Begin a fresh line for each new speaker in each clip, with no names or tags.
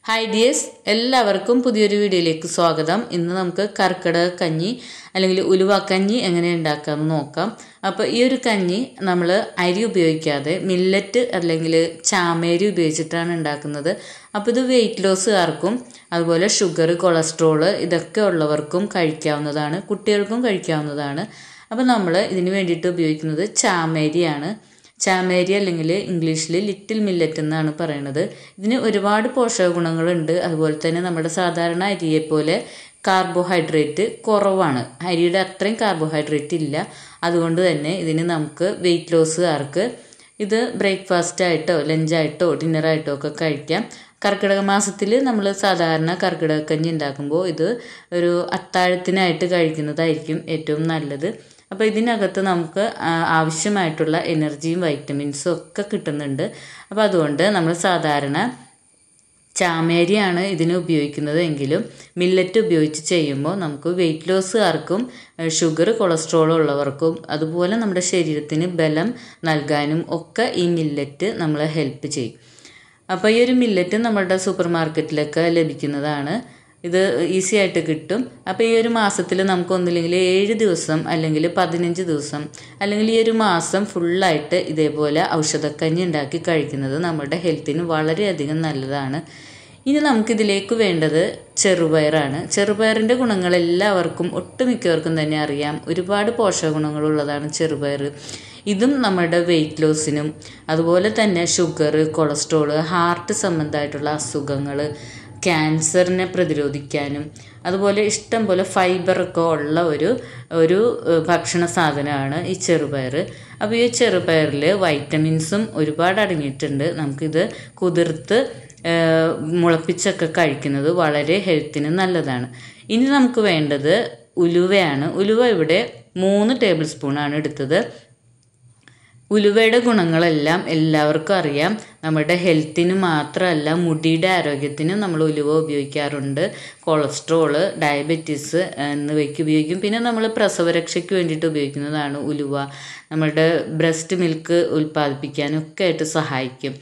Hi dears എല്ലാവർക്കും പുതിയൊരു വീഡിയോയിലേക്ക് സ്വാഗതം. ഇന്ന് നമുക്ക് കർക്കിടക കഞ്ഞി അല്ലെങ്കിൽ ഉലുവക്കഞ്ഞി എങ്ങനെ ഉണ്ടാക്കാമെന്ന് നോക്കാം. അപ്പോൾ ഈ ഒരു കഞ്ഞി നമ്മൾ അരി ഉപയോഗിക്കാതെ മില്ലറ്റ് അല്ലെങ്കിൽ ചാമേരി ഉപയോഗിച്ചിട്ടാണ് ഉണ്ടാക്കുന്നത്. അപ്പോൾ ഇത് വെയിറ്റ് ലോസുകാർക്കും അതുപോലെ ഷുഗർ കൊളസ്ട്രോൾ ഇതൊക്കെ ഉള്ളവർക്കും കഴിക്കാവുന്നതാണ് കുട്ടികൾക്കും കഴിക്കാവുന്നതാണ്. അപ്പോൾ നമ്മൾ ഇതിന് വേണ്ടിയിട്ട് ഉപയോഗിക്കുന്നത് ചാമേരിയാണ്. ചാമേരി അല്ലെങ്കിൽ ഇംഗ്ലീഷിൽ ലിറ്റിൽ മില്ലറ്റ് എന്നാണ് പറയുന്നത് ഇതിന് ഒരുപാട് പോഷക ഗുണങ്ങളുണ്ട് അതുപോലെ തന്നെ നമ്മുടെ സാധാരണ അരിയെ പോലെ കാർബോഹൈഡ്രേറ്റ് കുറവാണ്. അരിയുടെ അത്രയും കാർബോഹൈഡ്രേറ്റ് ഇല്ല. അതുകൊണ്ട് തന്നെ ഇതിന് നമുക്ക് വെയിറ്റ് ലോസുകാർക്ക് ഇത് ബ്രേക്ക്ഫാസ്റ്റ് ആയിട്ടോ ലഞ്ചായിട്ടോ ഡിന്നറായിട്ടോ ഒക്കെ കഴിക്കാം. കർക്കിടക മാസത്തിൽ നമ്മൾ സാധാരണ കർക്കിടക കഞ്ഞി ഉണ്ടാക്കുമ്പോൾ ഇത് ഒരു അത്താഴത്തിനായിട്ട് കഴിക്കുന്നതായിരിക്കും ഏറ്റവും നല്ലത്. അപ്പോൾ ഇതിനകത്ത് നമുക്ക് ആവശ്യമായിട്ടുള്ള എനർജിയും വൈറ്റമിൻസും ഒക്കെ കിട്ടുന്നുണ്ട്. അപ്പോൾ അതുകൊണ്ട് നമ്മൾ സാധാരണ ചാമേരിയാണ് ഇതിന് ഉപയോഗിക്കുന്നത് എങ്കിലും മില്ലറ്റ് ഉപയോഗിച്ച് ചെയ്യുമ്പോൾ നമുക്ക് വെയിറ്റ് ലോസുകാർക്കും ഷുഗർ കൊളസ്ട്രോൾ ഉള്ളവർക്കും അതുപോലെ നമ്മുടെ ശരീരത്തിന് ബലം നൽകാനും ഒക്കെ ഈ മില്ലറ്റ് നമ്മളെ ഹെൽപ്പ് ചെയ്യും. അപ്പോൾ ഈ ഒരു മില്ലറ്റ് നമ്മുടെ സൂപ്പർ മാർക്കറ്റിലൊക്കെ ലഭിക്കുന്നതാണ്. ഇത് ഈസി ആയിട്ട് കിട്ടും. അപ്പോൾ ഈ ഒരു മാസത്തിൽ നമുക്ക് ഒന്നില്ലെങ്കിൽ ഏഴ് ദിവസം അല്ലെങ്കിൽ പതിനഞ്ച് ദിവസം അല്ലെങ്കിൽ ഈ ഒരു മാസം ഫുള്ളായിട്ട് ഇതേപോലെ ഔഷധക്കഞ്ഞി ഉണ്ടാക്കി കഴിക്കുന്നത് നമ്മുടെ ഹെൽത്തിന് വളരെയധികം നല്ലതാണ്. ഇനി നമുക്കിതിലേക്ക് വേണ്ടത് ചെറുപയറാണ്. ചെറുപയറിന്റെ ഗുണങ്ങൾ എല്ലാവർക്കും ഒട്ടുമിക്കവർക്കും തന്നെ അറിയാം. ഒരുപാട് പോഷക ഗുണങ്ങളുള്ളതാണ് ചെറുപയർ ഇതും നമ്മുടെ വെയിറ്റ് ലോസിനും അതുപോലെ തന്നെ ഷുഗർ കൊളസ്ട്രോൾ ഹാർട്ട് സംബന്ധമായിട്ടുള്ള അസുഖങ്ങൾ ക്യാൻസറിനെ പ്രതിരോധിക്കാനും അതുപോലെ ഇഷ്ടം പോലെ ഫൈബറൊക്കെ ഉള്ള ഒരു ഒരു ഭക്ഷണ സാധനമാണ് ഈ ചെറുപയർ അപ്പോൾ ഈ ചെറുപയറിൽ വൈറ്റമിൻസും ഒരുപാട് അടങ്ങിയിട്ടുണ്ട്. നമുക്കിത് കുതിർത്ത് മുളപ്പിച്ചൊക്കെ കഴിക്കുന്നത് വളരെ ഹെൽത്തിന് നല്ലതാണ്. ഇനി നമുക്ക് വേണ്ടത് ഉലുവയാണ്. ഉലുവ ഇവിടെ മൂന്ന് ടേബിൾ സ്പൂണാണ് എടുത്തത്. ഉലുവയുടെ ഗുണങ്ങളെല്ലാം എല്ലാവർക്കും അറിയാം. നമ്മുടെ ഹെൽത്തിന് മാത്രമല്ല മുടിയുടെ ആരോഗ്യത്തിനും നമ്മൾ ഉലുവ ഉപയോഗിക്കാറുണ്ട്. കൊളസ്ട്രോൾ ഡയബറ്റീസ് എന്നിവയ്ക്ക് ഉപയോഗിക്കും. പിന്നെ നമ്മൾ പ്രസവരക്ഷയ്ക്ക് വേണ്ടിയിട്ട് ഉപയോഗിക്കുന്നതാണ് ഉലുവ. നമ്മുടെ ബ്രസ്റ്റ് മിൽക്ക് ഉൽപ്പാദിപ്പിക്കാനൊക്കെ ആയിട്ട് സഹായിക്കും.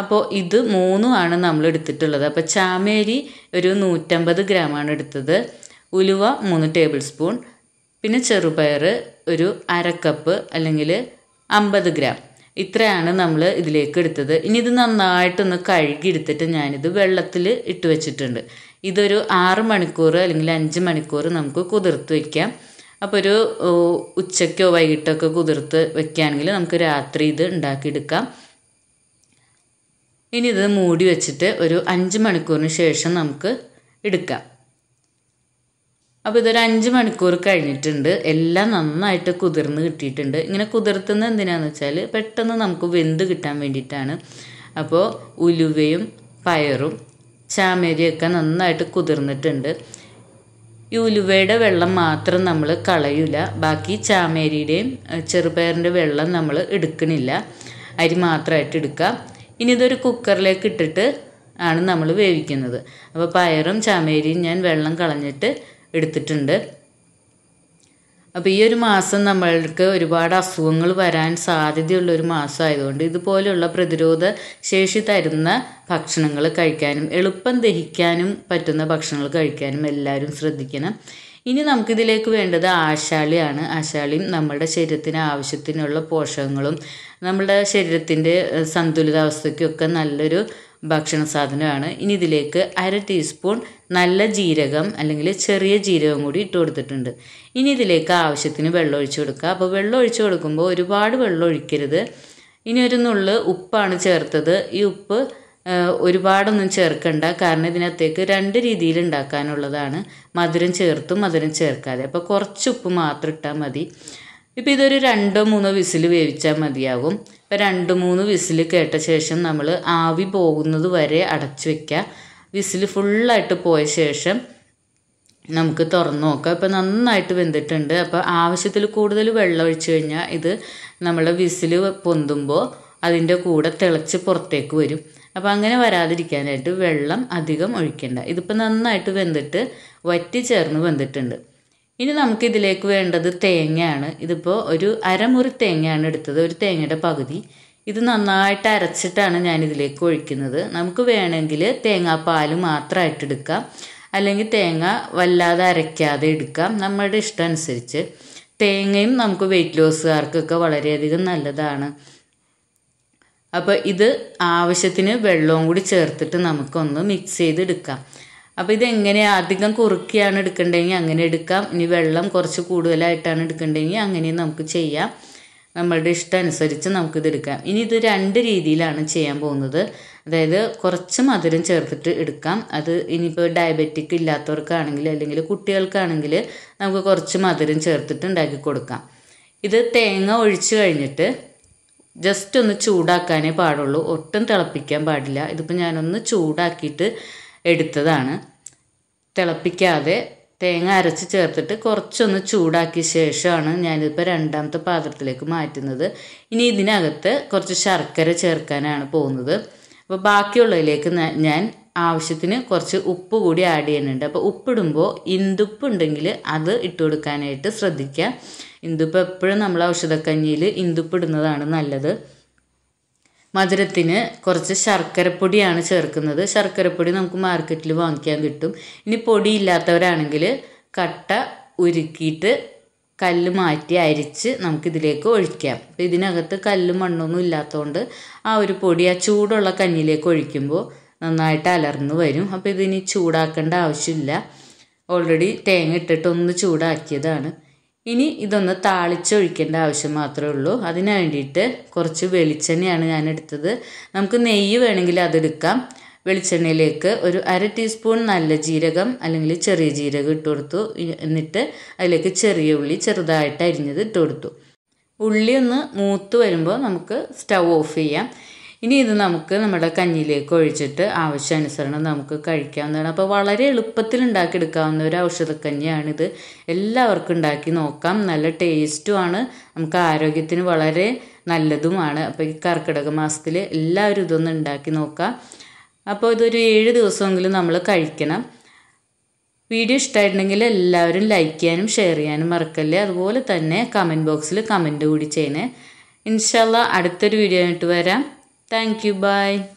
അപ്പോൾ ഇത് മൂന്നുമാണ് നമ്മൾ എടുത്തിട്ടുള്ളത്. അപ്പോൾ ചാമേരി ഒരു നൂറ്റമ്പത് ഗ്രാമാണ് എടുത്തത്. ഉലുവ മൂന്ന് ടേബിൾ സ്പൂൺ. പിന്നെ ചെറുപയർ ഒരു അര കപ്പ് അല്ലെങ്കിൽ അമ്പത് ഗ്രാം. ഇത്രയാണ് നമ്മൾ ഇതിലേക്ക് എടുത്തത്. ഇനി ഇത് നന്നായിട്ടൊന്ന് കഴുകി എടുത്തിട്ട് ഞാനിത് വെള്ളത്തിൽ ഇട്ട് വെച്ചിട്ടുണ്ട്. ഇതൊരു ആറ് മണിക്കൂർ അല്ലെങ്കിൽ അഞ്ച് മണിക്കൂർ നമുക്ക് കുതിർത്ത് വയ്ക്കാം അപ്പോൾ ഒരു ഉച്ചയ്ക്കോ വൈകിട്ടൊക്കെ കുതിർത്ത് വെക്കുകയാണെങ്കിൽ നമുക്ക് രാത്രി ഇത് ഉണ്ടാക്കിയെടുക്കാം. ഇനി ഇത് മൂടി വെച്ചിട്ട് ഒരു അഞ്ച് മണിക്കൂറിന് ശേഷം നമുക്ക് എടുക്കാം. അപ്പോൾ ഇതൊരു അഞ്ച് മണിക്കൂർ കഴിഞ്ഞിട്ടുണ്ട്. എല്ലാം നന്നായിട്ട് കുതിർന്ന് കിട്ടിയിട്ടുണ്ട്. ഇങ്ങനെ കുതിർത്തുന്നത് എന്തിനാന്ന് വെച്ചാൽ പെട്ടെന്ന് നമുക്ക് വെന്ത് കിട്ടാൻ വേണ്ടിയിട്ടാണ്. അപ്പോൾ ഉലുവയും പയറും ചാമേരിയൊക്കെ നന്നായിട്ട് കുതിർന്നിട്ടുണ്ട്. ഈ ഉലുവയുടെ വെള്ളം മാത്രം നമ്മൾ കളയൂല. ബാക്കി ചാമേരിയുടെയും ചെറുപയറിന്റെ വെള്ളം നമ്മൾ എടുക്കണില്ല. അരി മാത്രമായിട്ട് എടുക്കാം ഇനി ഇതൊരു കുക്കറിലേക്ക് ഇട്ടിട്ട് ആണ് നമ്മൾ വേവിക്കുന്നത്. അപ്പോൾ പയറും ചാമേരിയും ഞാൻ വെള്ളം കളഞ്ഞിട്ട് എടുത്തിട്ടുണ്ട്. അപ്പോൾ ഈ ഒരു മാസം നമ്മൾക്ക് ഒരുപാട് അസുഖങ്ങൾ വരാൻ സാധ്യതയുള്ള ഒരു മാസമായതുകൊണ്ട് ഇതുപോലെയുള്ള പ്രതിരോധ ശേഷി തരുന്ന ഭക്ഷണങ്ങൾ കഴിക്കാനും എളുപ്പം ദഹിക്കാനും പറ്റുന്ന ഭക്ഷണങ്ങൾ കഴിക്കാനും എല്ലാവരും ശ്രദ്ധിക്കണം. ഇനി നമുക്കിതിലേക്ക് വേണ്ടത് ആശാളിയാണ്. ആശാളിയും നമ്മുടെ ശരീരത്തിന് ആവശ്യത്തിനുള്ള പോഷകങ്ങളും നമ്മുടെ ശരീരത്തിന്റെ സന്തുലിതാവസ്ഥയ്ക്കൊക്കെ നല്ലൊരു ഭക്ഷണ സാധനമാണ് ഇനി ഇതിലേക്ക് അര ടീസ്പൂൺ നല്ല ജീരകം അല്ലെങ്കിൽ ചെറിയ ജീരകം കൂടി ഇട്ട് കൊടുത്തിട്ടുണ്ട്. ഇനി ഇതിലേക്ക് ആവശ്യത്തിന് വെള്ളം ഒഴിച്ചു കൊടുക്കുക. അപ്പോൾ വെള്ളം ഒഴിച്ച് കൊടുക്കുമ്പോൾ ഒരുപാട് വെള്ളം ഒഴിക്കരുത്. ഇനി ഒരു നുള്ള് ഉപ്പാണ് ചേർത്തത്. ഈ ഉപ്പ് ഒരുപാടൊന്നും ചേർക്കണ്ട. കാരണം ഇതിനകത്തേക്ക് രണ്ട് രീതിയിൽ ഉണ്ടാക്കാനുള്ളതാണ്. മധുരം ചേർത്തും മധുരം ചേർക്കാതെ. അപ്പോൾ കുറച്ച് ഉപ്പ് മാത്രം ഇട്ടാൽ മതി. ഇപ്പോൾ ഇതൊരു രണ്ടോ മൂന്നോ വിസിൽ വേവിച്ചാൽ മതിയാകും. രണ്ട് മൂന്ന് വിസിൽ കേട്ട ശേഷം നമ്മൾ ആവി പോകുന്നത് വരെ അടച്ചു വെക്കുക വിസിൽ ഫുള്ളായിട്ട് പോയ ശേഷം നമുക്ക് തുറന്നു നോക്കാം. ഇപ്പം നന്നായിട്ട് വെന്തിട്ടുണ്ട്. അപ്പോൾ ആവശ്യത്തിൽ കൂടുതൽ വെള്ളം ഒഴിച്ചു കഴിഞ്ഞാൽ ഇത് നമ്മളെ വിസിൽ പൊന്തുമ്പോൾ അതിന്റെ കൂടെ തിളച്ച് പുറത്തേക്ക് വരും. അപ്പോൾ അങ്ങനെ വരാതിരിക്കാനായിട്ട് വെള്ളം അധികം ഒഴിക്കേണ്ട. ഇതിപ്പോൾ നന്നായിട്ട് വെന്തിട്ട് വറ്റി ചേർന്ന് വെന്തിട്ടുണ്ട്. ഇനി നമുക്ക് ഇതിലേക്ക് വേണ്ടത് തേങ്ങയാണ്. ഇതിപ്പോൾ ഒരു അരമുറി തേങ്ങയാണ് എടുത്തത്. ഒരു തേങ്ങയുടെ പകുതി. ഇത് നന്നായിട്ട് അരച്ചിട്ടാണ് ഞാൻ ഇതിലേക്ക് ഒഴിക്കുന്നത്. നമുക്ക് വേണമെങ്കിൽ തേങ്ങാപ്പാൽ മാത്രമായിട്ട് എടുക്കാം. അല്ലെങ്കിൽ തേങ്ങ വല്ലാതെ അരയ്ക്കാതെ എടുക്കാം. നമ്മുടെ ഇഷ്ടം അനുസരിച്ച്. തേങ്ങയും നമുക്ക് വെയിറ്റ് ലോസുകാർക്കൊക്കെ വളരെയധികം നല്ലതാണ്. അപ്പോൾ ഇത് ആവശ്യത്തിന് വെള്ളവും കൂടി ചേർത്തിട്ട് നമുക്കൊന്ന് മിക്സ് ചെയ്തെടുക്കാം. അപ്പോൾ ഇതെങ്ങനെ അധികം കുറുക്കിയാണ് എടുക്കേണ്ടതെങ്കിൽ അങ്ങനെ എടുക്കാം. ഇനി വെള്ളം കുറച്ച് കൂടുതലായിട്ടാണ് എടുക്കേണ്ടതെങ്കിൽ അങ്ങനെയും നമുക്ക് ചെയ്യാം. നമ്മളുടെ ഇഷ്ടം അനുസരിച്ച് നമുക്കിത് എടുക്കാം. ഇനി ഇത് രണ്ട് രീതിയിലാണ് ചെയ്യാൻ പോകുന്നത്. അതായത് കുറച്ച് മധുരം ചേർത്തിട്ട് എടുക്കാം. അത് ഇനിയിപ്പോൾ ഡയബറ്റിക് ഇല്ലാത്തവർക്കാണെങ്കിൽ അല്ലെങ്കിൽ കുട്ടികൾക്കാണെങ്കിൽ നമുക്ക് കുറച്ച് മധുരം ചേർത്തിട്ട് ഉണ്ടാക്കി കൊടുക്കാം. ഇത് തേങ്ങ ഒഴിച്ച് കഴിഞ്ഞിട്ട് ജസ്റ്റ് ഒന്ന് ചൂടാക്കാനേ പാടുള്ളൂ. ഒട്ടും തിളപ്പിക്കാൻ പാടില്ല. ഇതിപ്പോൾ ഞാനൊന്ന് ചൂടാക്കിയിട്ട് എടുത്തതാണ്. തിളപ്പിക്കാതെ തേങ്ങ അരച്ച് ചേർത്തിട്ട് കുറച്ചൊന്ന് ചൂടാക്കിയ ശേഷമാണ് ഞാനിപ്പോൾ രണ്ടാമത്തെ പാത്രത്തിലേക്ക് മാറ്റുന്നത്. ഇനി ഇതിനകത്ത് കുറച്ച് ശർക്കര ചേർക്കാനാണ് പോകുന്നത്. അപ്പോൾ ബാക്കിയുള്ളതിലേക്ക് ഞാൻ ആവശ്യത്തിന് കുറച്ച് ഉപ്പ് കൂടി ആഡ് ചെയ്യുന്നുണ്ട്. അപ്പോൾ ഉപ്പിടുമ്പോൾ ഇന്ദുപ്പ് ഉണ്ടെങ്കിൽ അത് ഇട്ട് കൊടുക്കാനായിട്ട് ശ്രദ്ധിക്കുക. ഇന്ദുപ്പ് എപ്പോഴും നമ്മൾ ഔഷധക്കഞ്ഞിയിൽ ഇന്ദുപ്പ് ഇടുന്നതാണ് നല്ലത്. മധുരത്തിന് കുറച്ച് ശർക്കരപ്പൊടിയാണ് ചേർക്കുന്നത്. ശർക്കരപ്പൊടി നമുക്ക് മാർക്കറ്റിൽ വാങ്ങിക്കാൻ കിട്ടും. ഇനി പൊടി ഇല്ലാത്തവരാണെങ്കിൽ കട്ട ഉരുക്കിയിട്ട് കല്ല് മാറ്റി അരിച്ച് നമുക്കിതിലേക്ക് ഒഴിക്കാം. അപ്പോൾ ഇതിനകത്ത് കല്ലും മണ്ണൊന്നും ഇല്ലാത്തതുകൊണ്ട് ആ ഒരു പൊടി ആ ചൂടുള്ള കഞ്ഞിയിലേക്ക് ഒഴിക്കുമ്പോൾ നന്നായിട്ട് അലർന്നു വരും. അപ്പോൾ ഇതിനി ചൂടാക്കേണ്ട ആവശ്യമില്ല. ഓൾറെഡി തേങ്ങ ഇട്ടിട്ട് ഒന്ന് ചൂടാക്കിയതാണ്. ഇനി ഇതൊന്ന് താളിച്ചൊഴിക്കേണ്ട ആവശ്യം മാത്രമേ ഉള്ളൂ. അതിന് വേണ്ടിയിട്ട് കുറച്ച് വെളിച്ചെണ്ണയാണ് ഞാൻ എടുത്തത് നമുക്ക് നെയ്യ് വേണമെങ്കിൽ അതെടുക്കാം. വെളിച്ചെണ്ണയിലേക്ക് ഒരു അര ടീസ്പൂൺ നല്ല ജീരകം അല്ലെങ്കിൽ ചെറിയ ജീരകം ഇട്ട് കൊടുത്തു. എന്നിട്ട് അതിലേക്ക് ചെറിയ ഉള്ളി ചെറുതായിട്ട് അരിഞ്ഞത് ഇട്ട് കൊടുത്തു. ഉള്ളി ഒന്ന് മൂത്ത് വരുമ്പോൾ നമുക്ക് സ്റ്റൗ ഓഫ് ചെയ്യാം. ഇനി ഇത് നമുക്ക് നമ്മുടെ കഞ്ഞിയിലേക്ക് ഒഴിച്ചിട്ട് ആവശ്യാനുസരണം നമുക്ക് കഴിക്കാവുന്നതാണ്. അപ്പോൾ വളരെ എളുപ്പത്തിൽ ഉണ്ടാക്കിയെടുക്കാവുന്ന ഒരു ഔഷധക്കഞ്ഞിയാണിത്. എല്ലാവർക്കും ഉണ്ടാക്കി നോക്കാം. നല്ല ടേസ്റ്റുമാണ്. നമുക്ക് ആരോഗ്യത്തിന് വളരെ നല്ലതുമാണ്. അപ്പോൾ ഈ കർക്കിടക മാസത്തിൽ എല്ലാവരും ഇതൊന്ന് ഉണ്ടാക്കി നോക്കാം. അപ്പോൾ ഇതൊരു ഏഴ് ദിവസമെങ്കിലും നമ്മൾ കഴിക്കണം. വീഡിയോ ഇഷ്ടമായിട്ടുണ്ടെങ്കിൽ എല്ലാവരും ലൈക്ക് ചെയ്യാനും ഷെയർ ചെയ്യാനും മറക്കല്ലേ? അതുപോലെ തന്നെ കമന്റ് ബോക്സിൽ കമന്റ് കൂടി ചെയ്യണേ. ഇൻഷാല്ല അടുത്തൊരു വീഡിയോ ആയിട്ട് വരാം. Thank you. Bye.